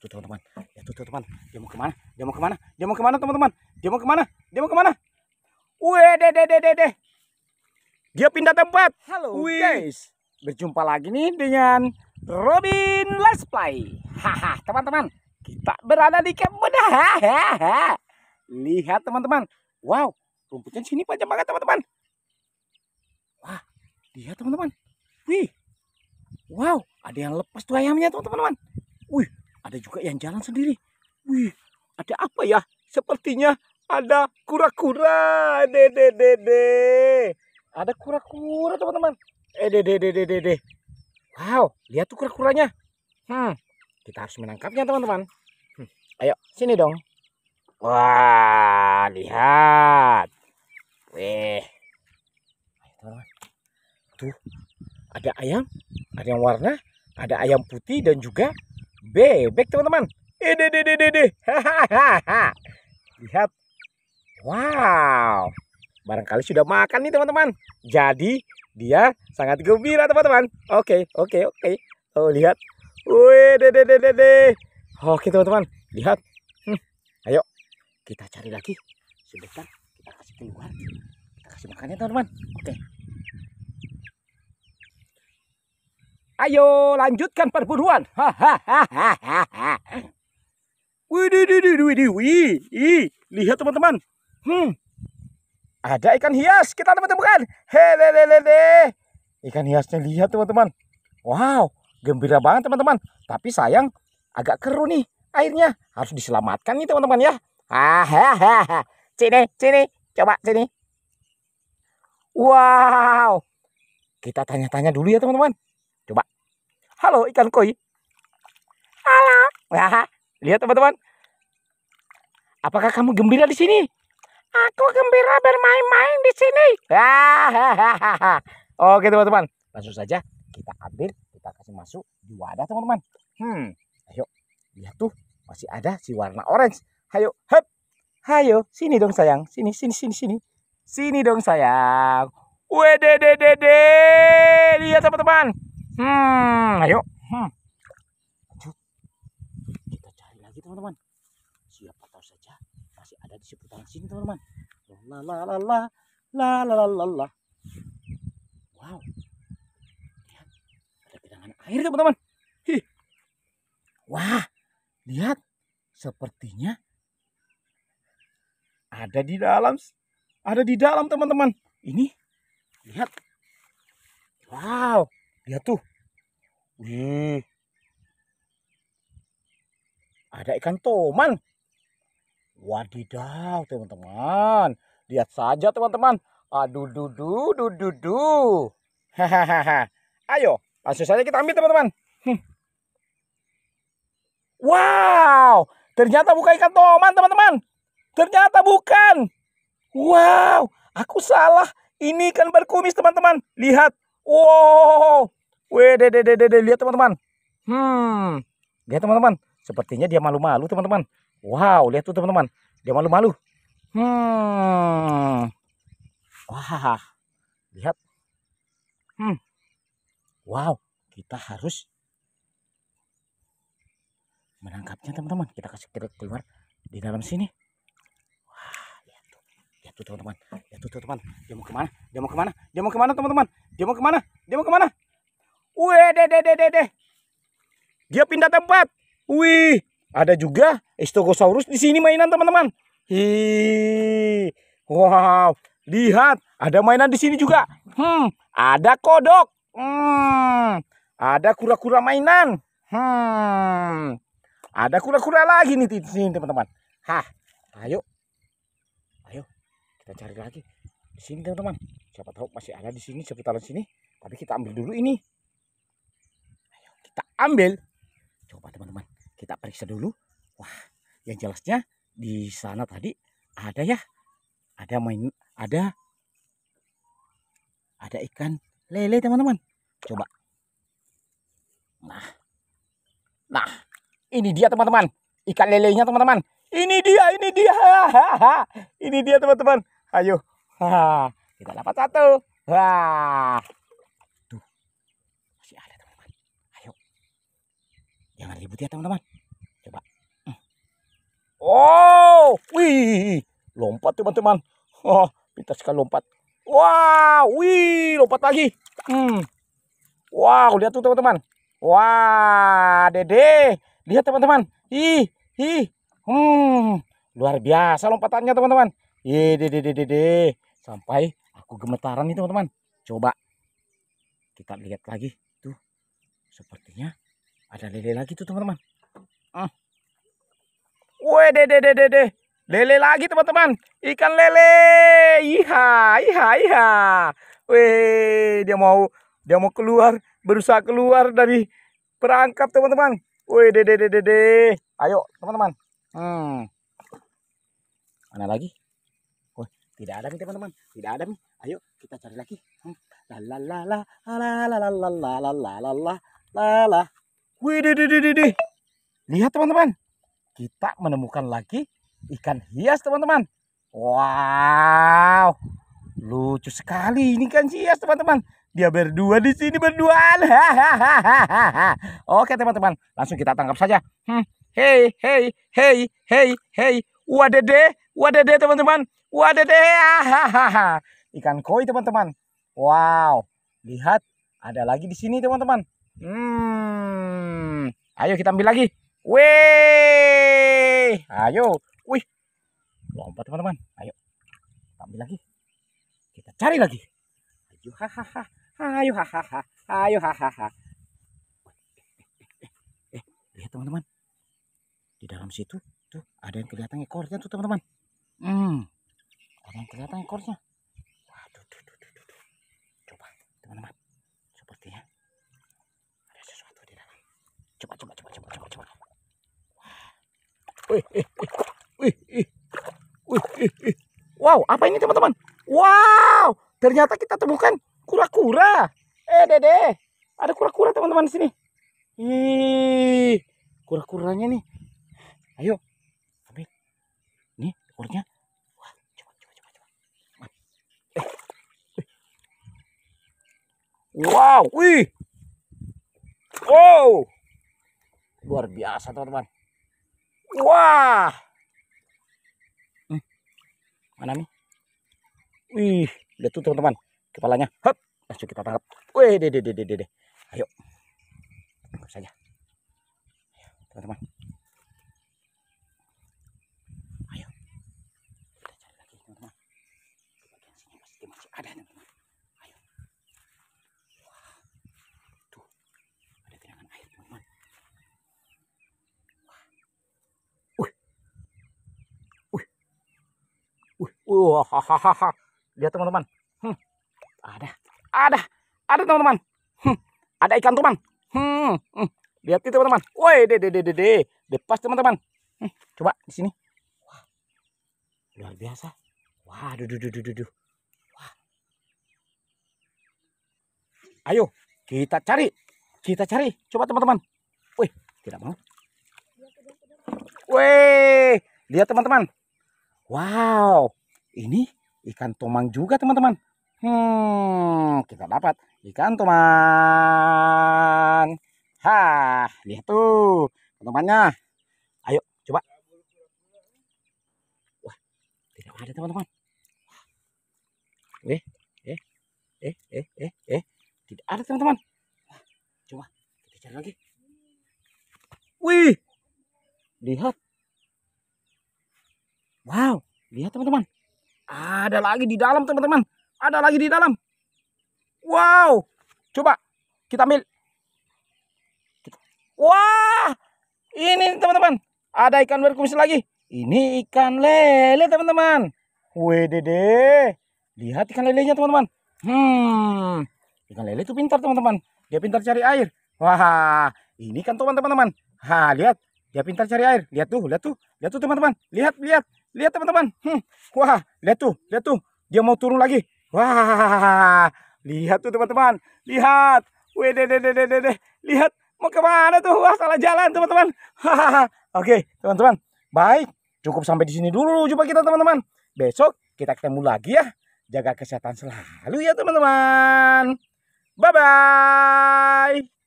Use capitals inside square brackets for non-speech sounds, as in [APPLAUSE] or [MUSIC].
tuh teman-teman. Ya tuh teman. Dia mau ke mana? Dia mau ke mana? Dia mau ke mana teman-teman? Dia mau ke mana? Dia mau ke mana? Wih, deh, deh, deh, deh. Dia pindah tempat. Halo Wih. guys, berjumpa lagi nih dengan Robin Let's Play. Haha, teman-teman, kita berada di kebun. Hahaha. Lihat teman-teman, wow, rumputnya sini panjang banget teman-teman. Wah, lihat teman-teman. Wih, wow, ada yang lepas tuh ayamnya teman-teman. Wih, ada juga yang jalan sendiri. Wih, ada apa ya? Sepertinya ada kura-kura. Dede, dede. Ada kura-kura teman-teman. Eh deh deh deh. Wow, lihat tuh kura-kuranya. Hmm, kita harus menangkapnya teman-teman. Hmm, ayo sini dong. Wah, lihat. Teman-teman. Tuh, ada ayam, ada yang warna, ada ayam putih dan juga bebek teman-teman. Deh deh deh deh. Hahaha. Lihat. Wow. Barangkali sudah makan nih teman-teman. Jadi dia sangat gembira teman-teman. Oke, oke, oke. Oh lihat. Wih, deh, deh, deh, deh. Oke teman-teman, lihat. Hmm. Ayo, kita cari lagi. Sebentar, kita kasih keluar. Kita kasih makannya teman-teman. Oke. Ayo lanjutkan perburuan. [LAUGHS] Hahaha. Lihat teman-teman. Hmm, ada ikan hias. Kita teman-teman helelelele ikan hiasnya lihat teman-teman. Wow gembira banget teman-teman. Tapi sayang agak keruh nih airnya. Harus diselamatkan nih teman-teman ya. Hahaha [LAUGHS] sini sini. Coba sini. Wow. Kita tanya-tanya dulu ya teman-teman halo ikan koi halo Wah, lihat teman-teman apakah kamu gembira di sini Aku gembira bermain-main di sini. [LAUGHS] Oke teman-teman, langsung saja kita ambil, kita kasih masuk di wadah teman-teman. Hmm, ayo lihat tuh masih ada si warna orange. Ayo, hep, ayo sini dong sayang, sini sini sini sini, sini dong sayang. Wede de de de, lihat teman-teman. Hmm, ayo. Hmm. Kita cari lagi teman-teman. Siapa tahu saja masih ada di seputaran sini teman-teman. La la la la la la la la. Wow. Lihat. Ada genangan air teman-teman. Wah. Lihat. Sepertinya ada di dalam ada di dalam teman-teman. Ini lihat. Wow lihat tuh. Wih. Ada ikan toman. Wadidaw, teman-teman. Lihat saja, teman-teman. Aduh, dudu, dudu, dudu. Hahaha. Ayo, langsung saja kita ambil, teman-teman. Hmm. Wow, ternyata bukan ikan toman, teman-teman. Ternyata bukan. Wow, aku salah. Ini ikan berkumis, teman-teman. Lihat. Wow. Weh, deh, deh, deh, deh, lihat, teman-teman. Hmm. Lihat, teman-teman. Sepertinya dia malu-malu, teman-teman. Wow, lihat tuh teman-teman. Dia malu-malu. Hmm. Wah. Lihat. Hmm. Wow, kita harus menangkapnya teman-teman. Kita kasih keluar di dalam sini. Wah, lihat tuh. Lihat tuh teman-teman. Lihat tuh teman. Dia mau ke mana? Dia mau ke mana? Dia mau ke mana teman-teman? Dia mau ke mana? Dia mau ke mana? Wih, deh, deh, deh, deh, deh. Dia pindah tempat. Wih, ada juga Stegosaurus di sini mainan teman-teman. Hi, wow, lihat ada mainan di sini juga. Hmm, ada kodok. Hmm, ada kura-kura mainan. Hmm, ada kura-kura lagi nih di sini teman-teman. Hah, ayo, ayo kita cari lagi di sini teman-teman. Siapa tahu masih ada di sini seputaran sini. Tapi kita ambil dulu ini. Ambil. Coba teman-teman kita periksa dulu. Wah, yang jelasnya di sana tadi ada ya. Ada main ada ada ikan lele teman-teman. Coba. Nah. Nah, ini dia teman-teman. Ikan lelenya teman-teman. Ini dia, ini dia. [LAUGHS] ini dia teman-teman. Ayo. [LAUGHS] Kita dapat satu. Wah. Tuh. Masih ada teman-teman. Ayo. Jangan ribut ya teman-teman. Coba Wih, lompat teman-teman. Oh, pintar sekali lompat. Wow, wih, lompat lagi. Hmm. Wow, lihat tuh teman-teman. Wah, Dede. Lihat teman-teman. Ih, ih. Hmm, luar biasa lompatannya teman-teman. Ih, Dede, Dede, Dede. Sampai aku gemetaran nih teman-teman. Coba kita lihat lagi tuh. Sepertinya ada lele lagi tuh teman-teman. Ah. Wih, Dede, Dede, Dede. Lele lagi teman-teman. Ikan lele. Iha, iha, iha. Wih, dia mau dia mau keluar, berusaha keluar dari perangkap teman-teman. Wih, dede, dede, dede. Ayo teman-teman. Hmm. Mana lagi? Wah, tidak ada nih teman-teman. Tidak ada nih. Ayo kita cari lagi. Hmm. La la la la la la la la la la la la la la Wih, dede, dede, dede. Lihat teman-teman. Kita menemukan lagi ikan hias teman-teman. Wow, lucu sekali ini kan hias teman-teman. Dia berdua di sini berduaan. [LAUGHS] Oke teman-teman, langsung kita tangkap saja. Hmm. Hei, hei, hei, hei, hei. Wadede, wadede teman-teman. Wadede. [LAUGHS] Ikan koi teman-teman. Wow, lihat ada lagi di sini teman-teman. Hmm. Ayo kita ambil lagi. Weh, ayo. Wih, lompat teman-teman. Ayo, kita ambil lagi. Kita cari lagi. Ayo, hahaha. Ayo, hahaha. Ayo, hahaha. Eh, eh, lihat teman-teman. Di dalam situ tuh ada yang kelihatan ekornya tuh teman-teman. Hmm, ada yang kelihatan ekornya. Waduh, tuh, tuh, tuh, tuh, tuh. Coba teman-teman. Sepertinya ada sesuatu di dalam. Coba, coba, coba, coba, coba, coba. Wih, eh, eh. Wih, ih. Wih, ih, ih. Wow, apa ini teman-teman? Wow, ternyata kita temukan kura-kura. Eh, Dede, ada kura-kura teman-teman di sini. Ih, kura-kuranya nih. Ayo, ambil. Nih, ekornya. Wah, coba, coba, coba, coba. Eh, eh. Wow, wih. Wow. Luar biasa, teman-teman. Wah. Mana nih? Wih, lihat tuh teman-teman. Kepalanya. Hop, langsung kita tangkap. Wih, dede, dede, dede. Ayo. Tangkap saja. Teman-teman. Ayo. Kita cari lagi, teman-teman. Pasti masih ada, teman-teman. Ayo. Wah. Tuh. Ada genangan air, teman-teman. Wih, wah, hahaha. Lihat teman-teman. Hmm, ada, ada, ada teman-teman. Hmm, ada ikan teman. Hmm, hmm. lihat itu teman-teman. Woi, de, de, de, de, de, depas teman-teman. Hmm, coba di sini. Wah, luar biasa. Wah, duh, duh, duh. Wah. Ayo, kita cari, kita cari. Coba teman-teman. Wih, tidak mau. Wih, lihat teman-teman. Wow, ini ikan tomang juga teman-teman. Hmm, kita dapat ikan tomang. Hah, lihat tuh teman-temannya. Ayo, coba. Wah, tidak ada teman-teman. Eh, eh, eh, eh, eh, eh, tidak ada teman-teman. Coba kita cari lagi. Wih, lihat. Wow, lihat teman-teman. Ada lagi di dalam teman-teman. Ada lagi di dalam. Wow. Coba kita ambil. Wah. Ini teman-teman. Ada ikan berkumis lagi. Ini ikan lele teman-teman. Wih dede. Lihat ikan lelenya teman-teman. Hmm. Ikan lele itu pintar teman-teman. Dia pintar cari air. Wah. Ini kan teman-teman. Ha, lihat. Dia pintar cari air. Lihat tuh, lihat tuh. Lihat tuh teman-teman. Lihat, lihat. Lihat teman-teman. Hmm. Wah, lihat tuh, lihat tuh. Dia mau turun lagi. Wah, lihat tuh teman-teman. Lihat. Wih, dede, dede, dede. Lihat. Mau ke mana tuh? Wah, salah jalan teman-teman. Oke, teman-teman. Baik. Cukup sampai di sini dulu jumpa kita teman-teman. Besok kita ketemu lagi ya. Jaga kesehatan selalu ya teman-teman. Bye-bye.